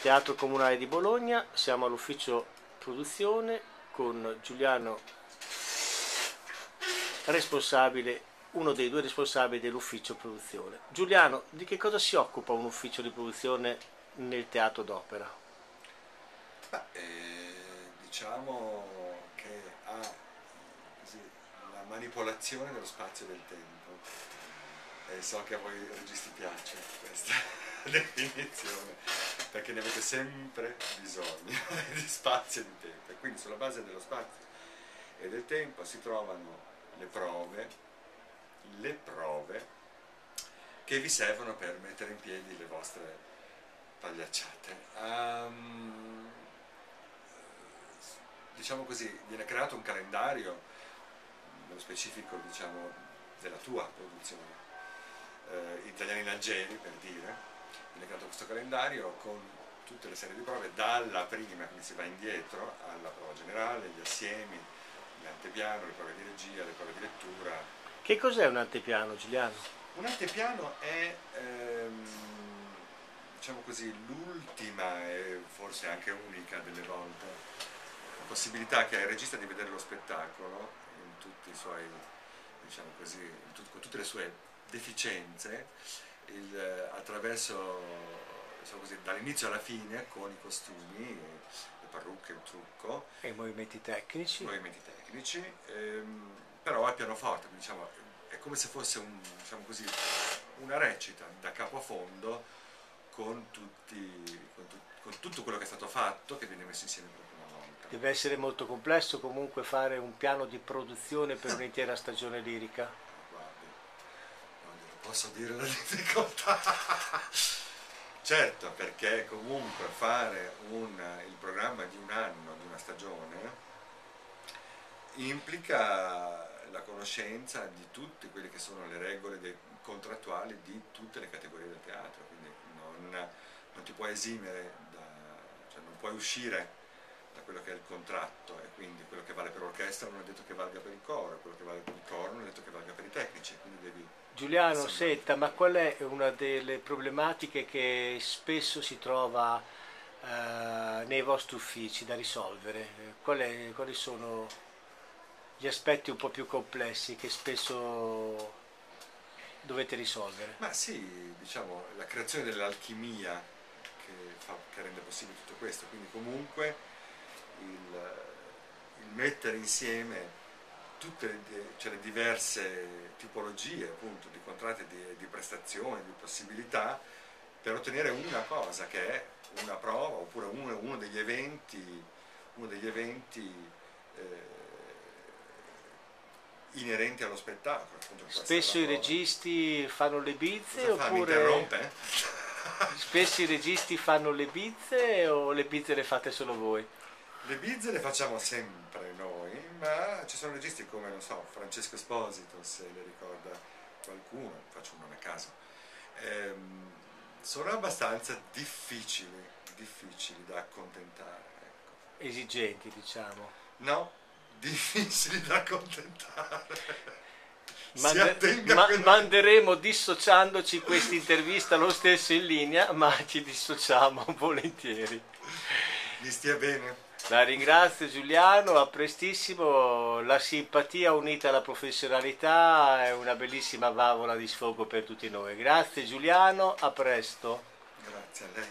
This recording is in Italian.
Teatro Comunale di Bologna, siamo all'ufficio produzione con Giuliano responsabile, uno dei due responsabili dell'ufficio produzione. Giuliano, di che cosa si occupa un ufficio di produzione nel teatro d'opera? Eh, diciamo che ha così, la manipolazione dello spazio e del tempo. E so che a voi registi piace questa definizione, perché ne avete sempre bisogno di spazio e di tempo. E quindi sulla base dello spazio e del tempo si trovano le prove, le prove che vi servono per mettere in piedi le vostre pagliacciate. Um, diciamo così, viene creato un calendario, nello specifico diciamo, della tua produzione, eh, Italiani in Algeri per dire, viene creato questo calendario con tutte le serie di prove, dalla prima, quindi si va indietro, alla prova generale, gli assiemi, l'antepiano, le prove di regia, le prove di lettura. Che cos'è un antepiano, Giuliano? Un antepiano è, ehm, diciamo così, l'ultima e forse anche unica delle volte, la possibilità che ha il regista di vedere lo spettacolo in tutti i suoi, diciamo così, tut con tutte le sue deficienze, il, attraverso, diciamo così, dall'inizio alla fine, con i costumi, parrucche, il trucco. E i movimenti tecnici. I movimenti tecnici, ehm, però al pianoforte, diciamo, è come se fosse un, diciamo così, una recita da capo a fondo con, tutti, con, tu, con, tutto quello che è stato fatto che viene messo insieme per prima volta. Deve essere molto complesso comunque fare un piano di produzione per un'intera stagione lirica. Guardi, non posso dire la difficoltà. Certo, perché comunque fare un, il programma di un anno, di una stagione, implica la conoscenza di tutte quelle che sono le regole dei, contrattuali di tutte le categorie del teatro, quindi non, non ti puoi esimere, da, cioè non puoi uscire da quello che è il contratto e quindi quello che vale per l'orchestra non è detto che valga per il coro, quello che vale per il coro non è detto che valga per i tecnici, quindi devi Giuliano, senta, ma qual è una delle problematiche che spesso si trova eh, nei vostri uffici da risolvere? È, quali sono gli aspetti un po' più complessi che spesso dovete risolvere? Ma sì, diciamo, la creazione dell'alchimia che, che, rende possibile tutto questo, quindi comunque il, il mettere insieme tutte cioè le diverse tipologie appunto, di contratti di, di prestazioni, di possibilità per ottenere una cosa che è una prova oppure uno, uno degli eventi, uno degli eventi eh, inerenti allo spettacolo. Appunto, Spesso i registi fanno le bizze Cosa oppure... Fa, interrompe? Spesso i registi fanno le bizze o le bizze le fate solo voi? Le bizze le facciamo sempre noi, ma ci sono registi come, non so, Francesco Esposito, se le ricorda qualcuno, faccio un nome a caso, ehm, sono abbastanza difficili, difficili da accontentare. Ecco. Esigenti, diciamo. No, difficili da accontentare. Mande ma manderemo dissociandoci questa intervista lo stesso in linea, ma ci dissociamo volentieri. Mi stia bene. La ringrazio Giuliano, a prestissimo, la simpatia unita alla professionalità è una bellissima valvola di sfogo per tutti noi. Grazie Giuliano, a presto. Grazie a lei.